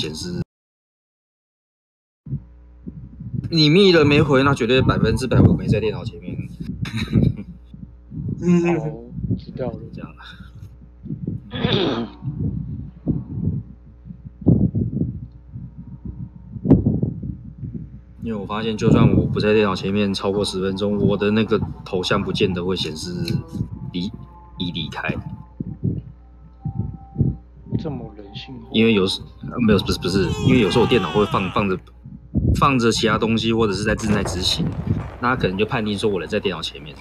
显示。你密了没回，那绝对百分之百我没在电脑前面。嗯，哦，知道了。这样了。因为我发现，就算我不在电脑前面超过十分钟，我的那个头像不见得会显示离已离开。这么人性化？因为有时呃没有，不是不是，因为有时候我电脑会放放着放着其他东西，或者是在正在执行，那他可能就判定说我人在电脑前面。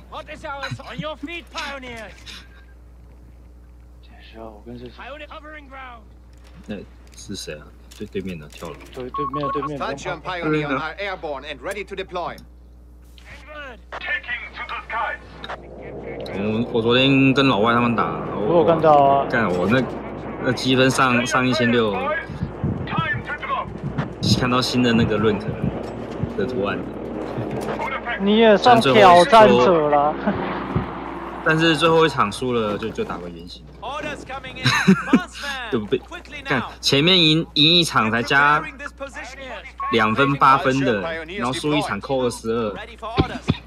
那是谁啊？对对面的跳了。对对面对面。对面。airborne and ready to deploy. 我我昨天跟老外他们打，我,我有看到啊。干我那那积分上上一千六，看到新的那个论坛的图案，你也算挑战者了。但是最后一场输了就就打回原形。对不对？看前面赢赢一场才加两分八分的，然后输一场扣二十二，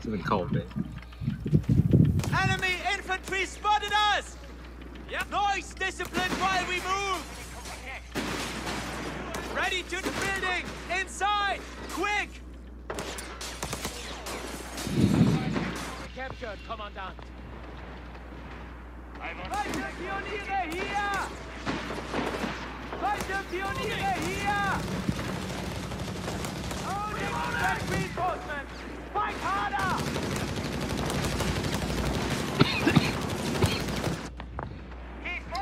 真的 很靠背。Ready to the building! Inside! Quick! Captured, Commandant! Falsche Pioniere hier! Falsche Pioniere hier! Loading back reinforcements! Fight harder!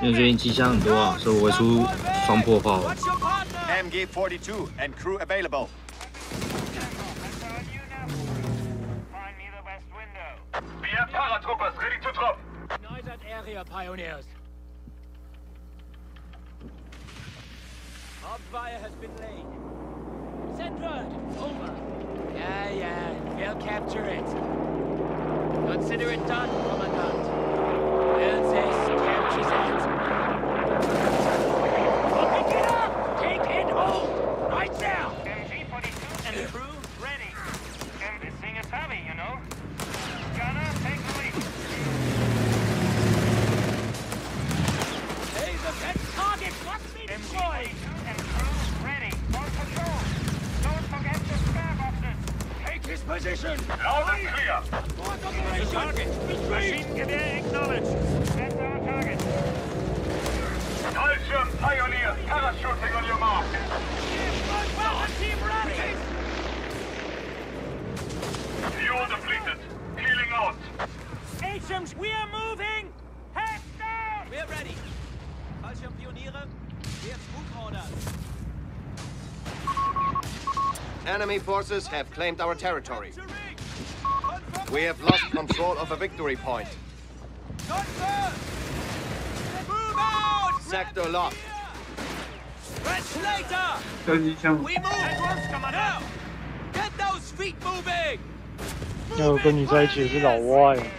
因为最近机枪很多啊，所以我会出双破炮。 What's your partner? MG 42 and crew available. We have paratroopers has been laid. Sendrod, over. Yeah, yeah, we'll capture it. Consider it done, Commandant. Ancients, we are moving! Heads down! We're ready. Fallschirm Pioniere, we have move orders. Enemy forces have claimed our territory. To ring! Confirm- We have lost control of a victory point. Confirm! Move out! Sector locked. Rest later! 射击枪 We move! Now! Get those feet moving! 要跟你在一起的是老外， We move!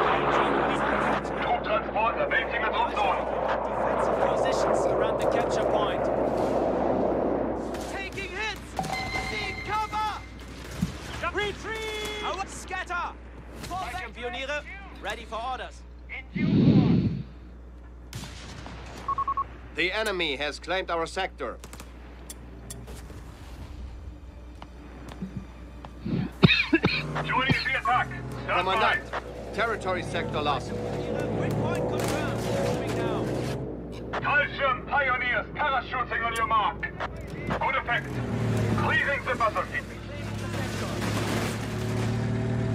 enemy has claimed our sector. course. Joining the attack. Stand by. Commandant, territory sector lost. Grid point confirmed. Moving now. Fallschirm Pioneers parachuting on your mark. Good effect. Clearing the battlefield.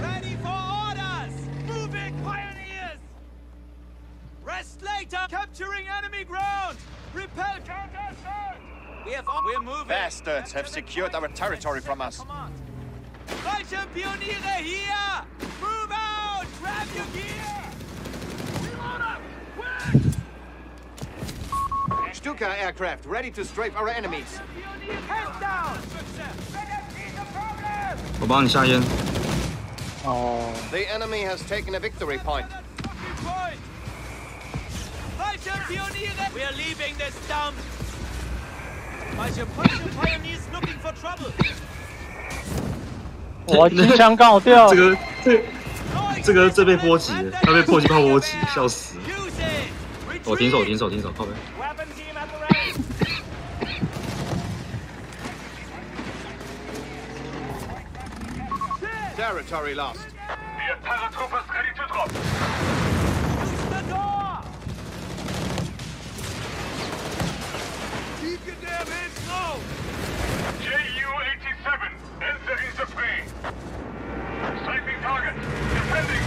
Ready for orders! Moving pioneers! Rest later! Capturing enemy ground! Repel counter-assault! We have We're moving! Bastards have secured our territory from us. Deutsche Pioniere here! Move out! Grab your gear! Reload up! Quick! Stuka aircraft ready to strafe our enemies. Heads down! Oh. The enemy has taken a victory point. Fallschirmpioniere! We are leaving this dump! Fallschirm, Fallschirm pioneers looking for trouble! 我机枪刚好掉。这个这这个这被波及了，他被迫击炮波及，笑死。我停手停手停手，靠边。The! Territory lost. Wir Paratroopers ready to drop. Keep your damn heads low! Ju-87 entering the fray. Strafing target. Defending.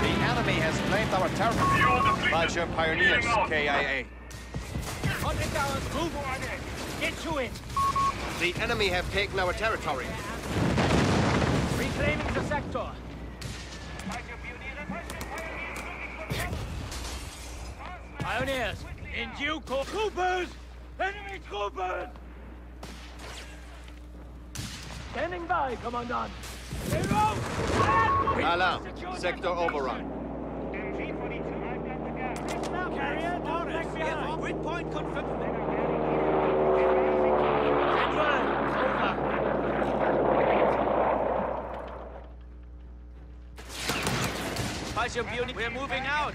The enemy has claimed our territory. You're depleted. Fallschirm Pioneers, Healing out. KIA. Contact ours, move! Get to it! The enemy have taken our territory. Reclaiming the sector! Pioneers, in due course. Troopers! Enemy troopers! Standing by, Commandant! Hero! Alarm. Sector overrun. Carrier, don't lag behind! Grid point confirmed! Central, over! Fallschirm Pioneer, we're moving out!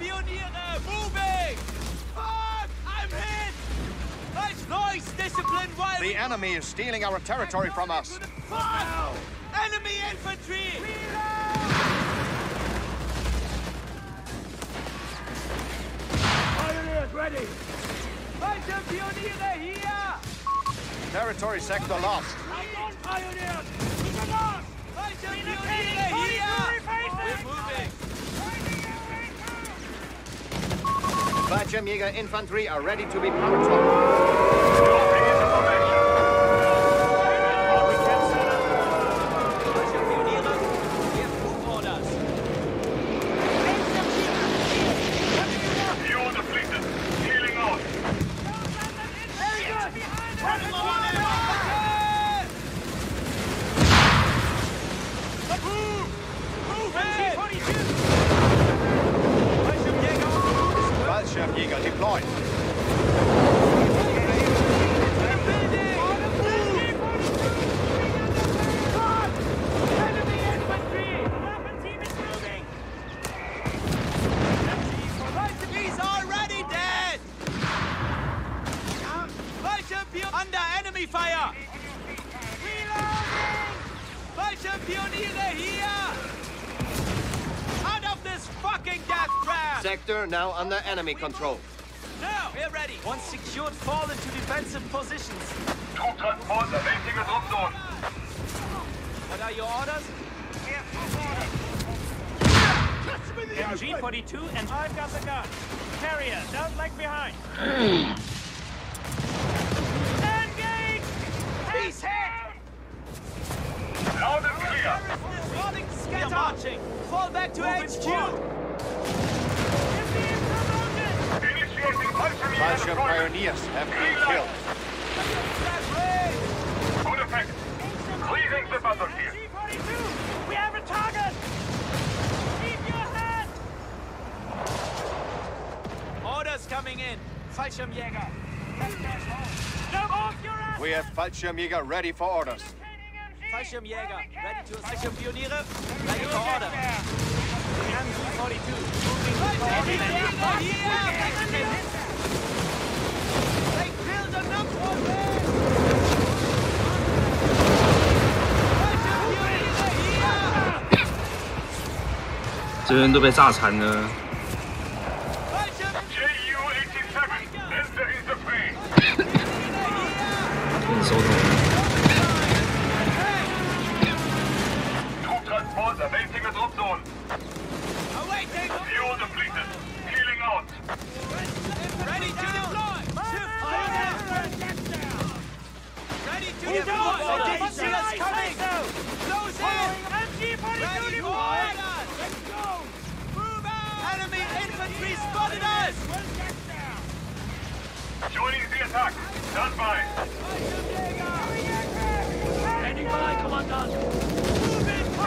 Pioniere! Moving! Fuck! I'm hit! Nice noise! Discipline while The enemy is stealing our territory from us. Fuck! Enemy infantry! Pioneers ready! Weiter Pioniere hier! Territory sector lost. Achtung, Pioneers! Weiter los! Weiter Pioniere hier! We're moving! Fallschirmjäger infantry are ready to be. Dropping into formation. Weiter Pioniere, we have move orders! You're depleted. Healing out. Fallschirmjäger deployed. He's already dead! Under enemy fire! Reloading! Pioniere here! Out of this fucking death trap! Sector now under enemy control. Now, we're ready. Once secured, fall into defensive positions. Troop transport awaiting a drop zone. What are your orders? MG-42 and I've got the gun. Carrier, don't lag behind. Engage! He's hit! Loud and clear. Rolling scatter! We are marching. Fall back to HQ. Initiating Fallschirmjäger Fallschirm destroyer. pioneers have been killed. Good effect. Clearing the battlefield. We have a target! Keep your head! Orders coming in. Fallschirmjäger. Jump off your ass! We have Fallschirmjäger ready for orders. Fallschirmjäger, ready to Fallschirmpioniere, ready for order. MG42, moving to coordinate. 这边都被炸残了。Ready for orders! Let's go! Move out! Enemy infantry spotted us! Joining the attack. Stand by. Standing by, Commandant!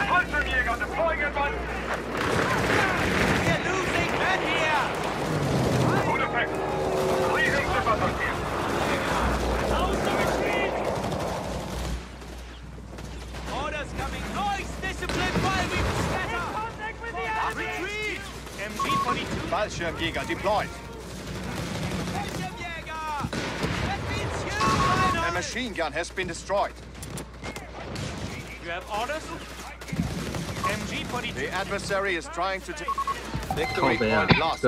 Fallschirmjäger deploying advance. We're losing men here! Good effect. Leaving the battlefield. MG-42. Fallschirmjäger deployed. Fallschirmjäger! A machine gun has been destroyed. You have orders? MG-42. The adversary is trying to take... Victory point lost.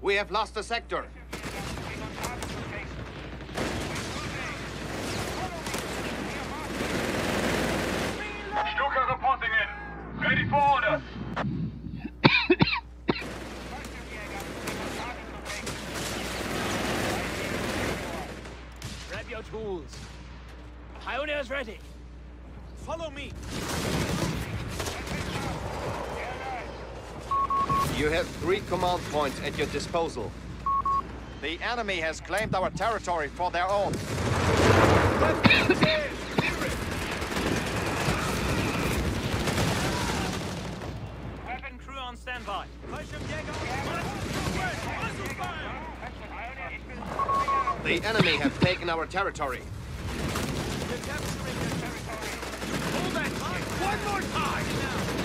We have lost the sector. You have three command points at your disposal. The enemy has claimed our territory for their own. Weapon crew on standby. The enemy have taken our territory. One more time.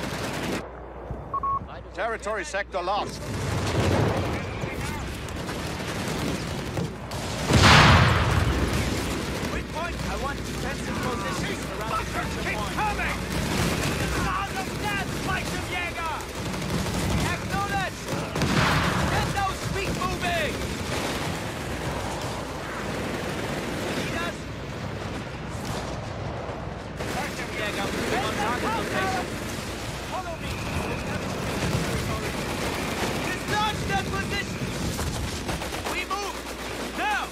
Territory sector lost. Quick point. I want defensive positions around the coming. Out of that, Fallschirmjäger. Acknowledge. Get those feet moving. Lead us. Fallschirmjäger moving on target location. Follow me. Dislodge that position. We move. Now.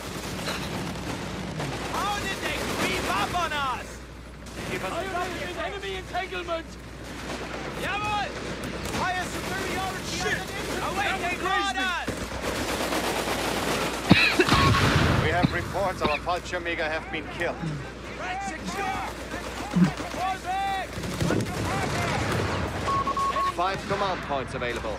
How did they creep up on us? Give us enemy entanglement. Jawohl! Fire superiority Shit. Awaiting orders! We have reports have been killed. Five command points available.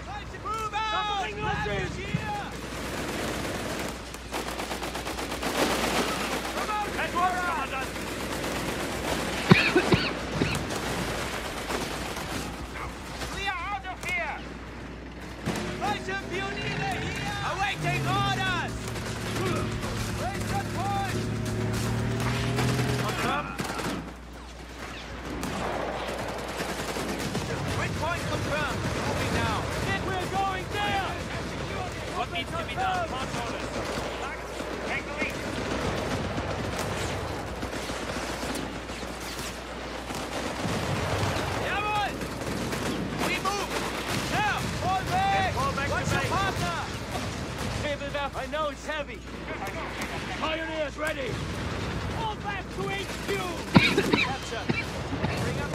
I know it's heavy. Pioneers ready! Fall back to HQ! Capture. Bring up.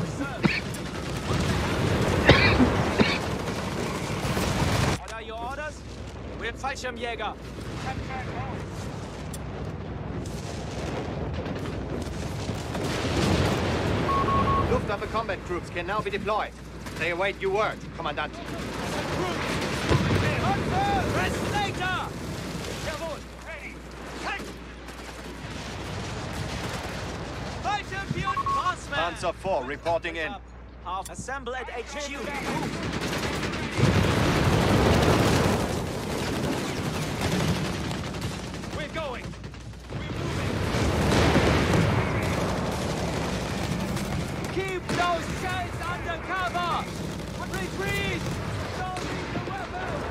What are your orders? We're Fallschirmjäger. Luftwaffe combat troops can now be deployed. They await your word, Commandant. Press later! Jawohl! Ready. Weiter! Panzer 4 reporting in. Half assemble at HQ. We're going. Keep those shells under cover! Retreat! Don't leave the weapons!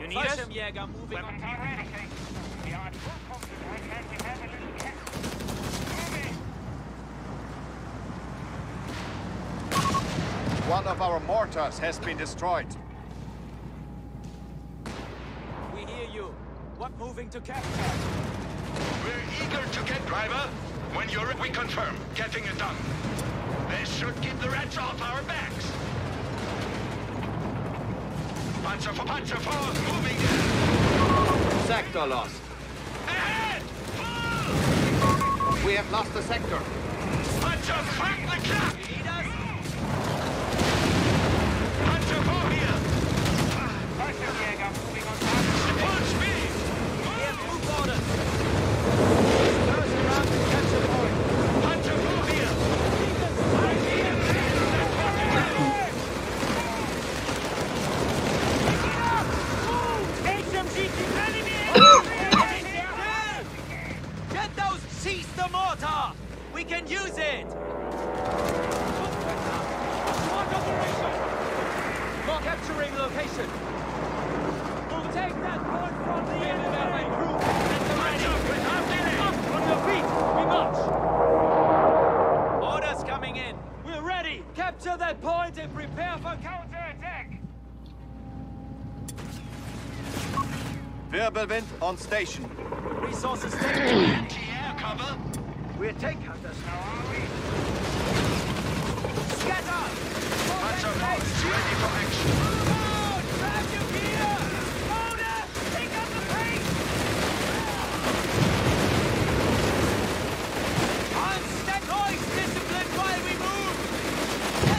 You need us? Jäger moving Weapons are ready. We are at full focus. I can't we have a little help. Moving. One of our has been destroyed. We hear you. What moving to capture? We're eager to get driver. When you're we confirm. Getting it done. This should keep the rats off our backs. Panzer four Panzer force moving in. Sector lost. Ahead! Move! We have lost the sector. Panzer fuck the clock! Need us? Panzer four here! Fallschirmjäger moving on target. Full speed! We have move orders. Panzer four here! Get those! Seize the mortar! We can use it! More capturing location! We'll take that point from the enemy crew! Up on your feet! We march! Orders coming in! We're ready! Capture that point and prepare for Counterattack. Wirbelwind on station. resources taken! We're take hunters now, are we? Scatter! Panzer is ready for action. Move out! Grab your gear! Order! Take up the pace! Noise discipline while we move!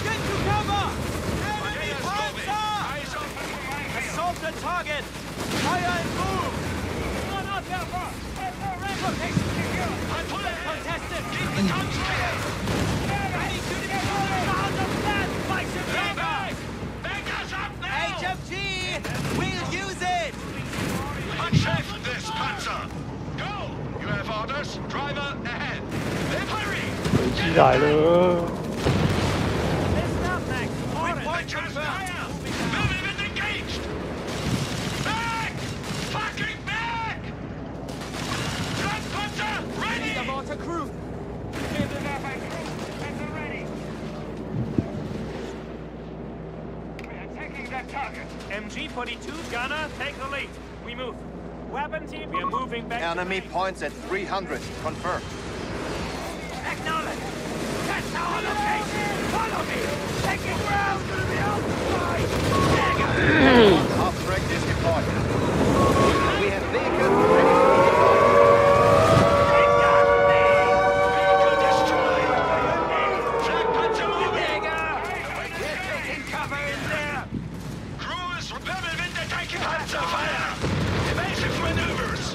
Get to cover! Enemy panzer! Assault the target! Fire and move! One up, Alpha! There's no red location We are taking that target. MG-42 gunner, take the lead. We move. Weapon we are moving back Enemy points at 300. Confirmed. Track is deployed. We have vehicles ready for Vehicle destroyed! Flag Panzer moving! We're taking cover in there! Crew is Wirbelwind attacking Panzer fire! Evasive maneuvers!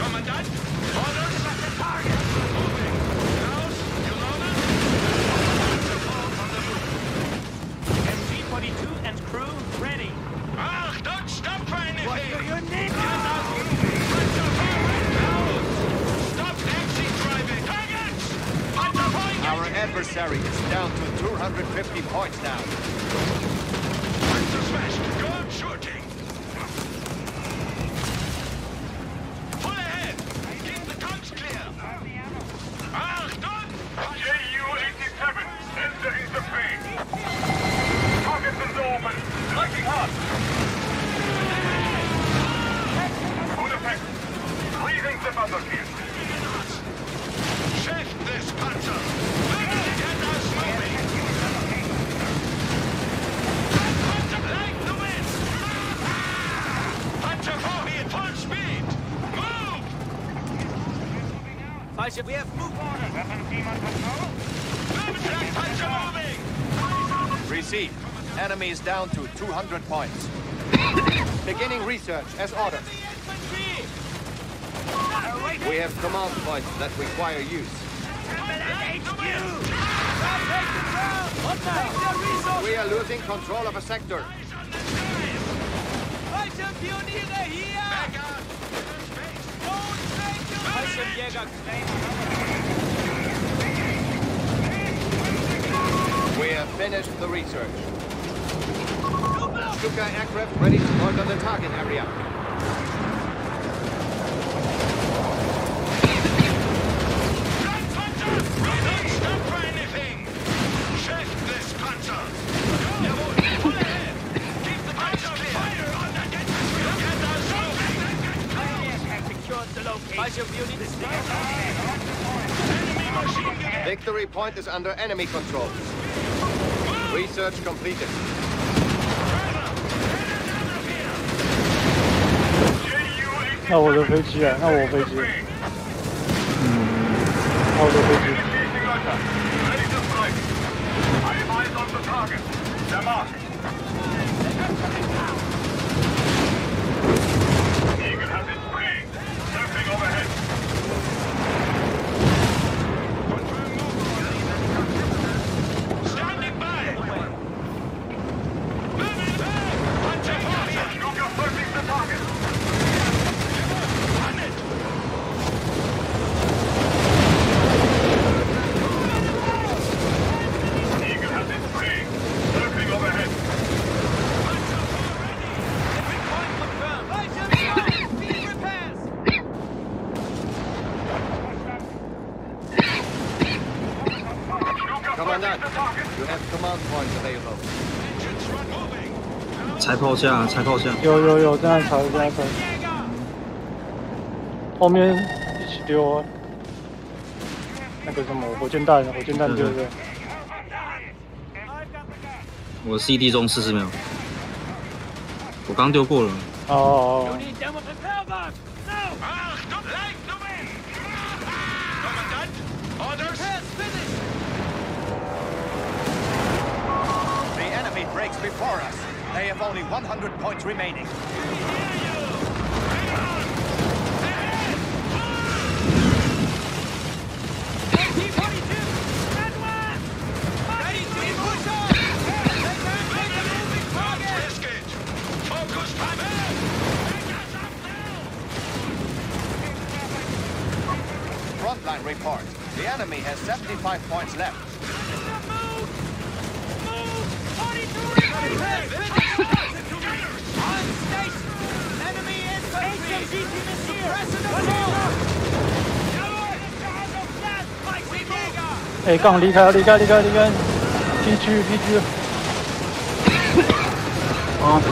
Commandant, orders at the target! Moving! Klaus, you know that? Panzer four on the move. MG-42 and crew ready. Ah, don't stop for anything! What do you need? Panzer four right now! Stop taxi driving! Targets! Panzer four Our engaging! Adversary is down to 250 points now. Panzer smashed! Go on shooting! Full ahead! Keep the tanks clear! Achtung! JU-87, enter interface. Target is open. Lighting hot. Full effect. Leaving the battlefield. Shift this Panzer! Get us moving! Panzer, like the wind! Ship. We have move order. Weapon team on patrol. Moving! Receive. Enemy is down to 200 points. Beginning research as ordered. We have command points that require use. We are losing control of a sector. We have finished the research. Stuka aircraft ready to launch on the target area. Panzer! Don't stop for anything! Check this Panzer! Jawohl! Pull ahead! Keep the Panzer clear! Fire on that infantry! Get us Enemy machine gun! Victory point is under enemy control. Research completed.那我的飞机啊，那我飞机，那我的飞机， Ready to strike. I have eyes on the target. They're marked. 拆炮架，拆炮架。有有有，正在查，正在查，后面一起丢啊，那个什么火箭弹，火箭弹丢的，我 CD 中四十秒，我刚丢过了。哦哦哦，enemy breaks before us. They have only 100 points remaining. Frontline report. The enemy has 75 points left. 哎，刚离开，离开，离开，离开，P 区，P 区，啊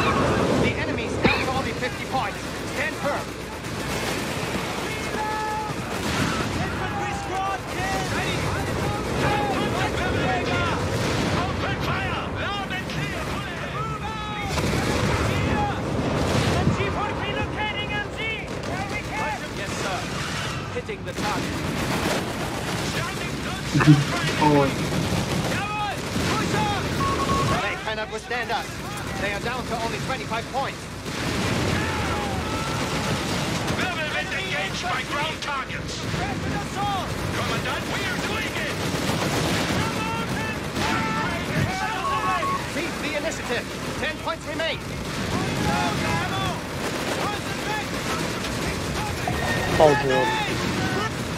They cannot withstand us. They are down to only 25 points. Wirbelwind engaged by ground targets! Commandant, we are doing it! Seize the initiative. 10 points remain. 爆车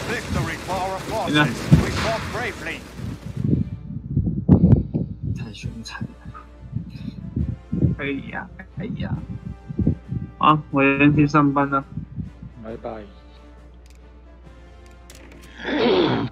，Victory for our forces. 太凶残了。哎呀，哎呀，啊，我先去上班了。拜拜。